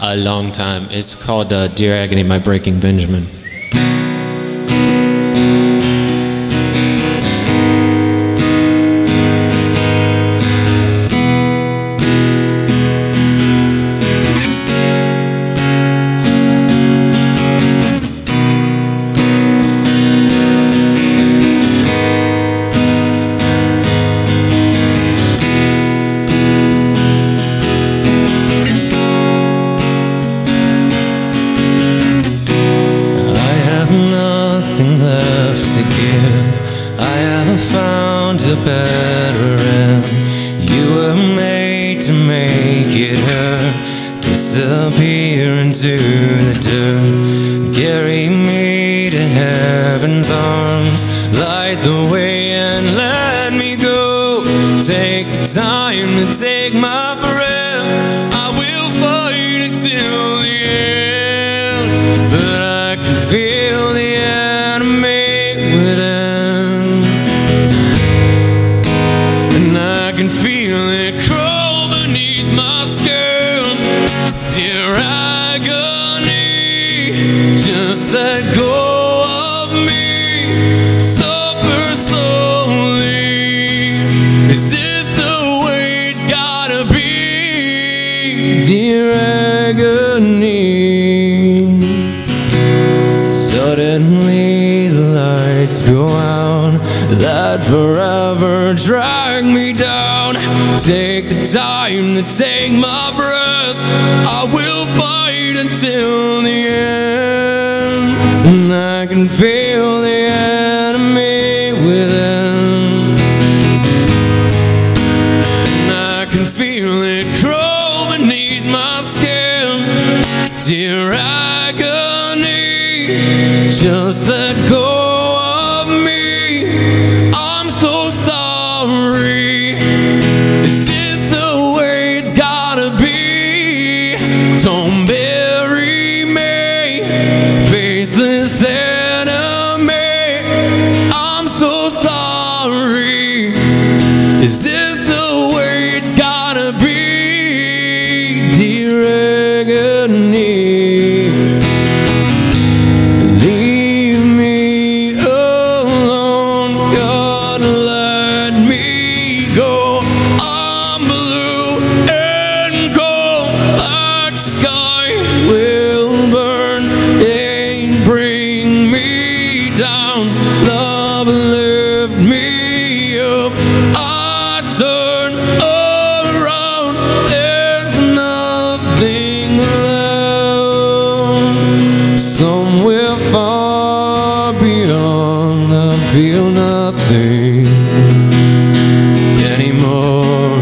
a long time. It's called uh, Dear Agony by Breaking Benjamin. Give. I haven't found a better end. You were made to make it hurt. Disappear into the dirt. Carry me to heaven's arms. Light the way and let me go. Take the time to take my Dear agony. Suddenly the lights go out that forever drag me down. Take the time to take my breath. I will fight until the end. And I can feel the enemy within. And I can feel it Dear agony, just feel nothing anymore.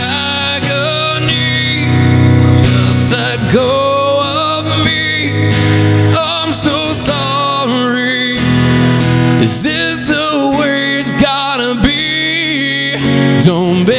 Agony, just let go of me. I'm so sorry. Is this the way it's gotta be? Don't be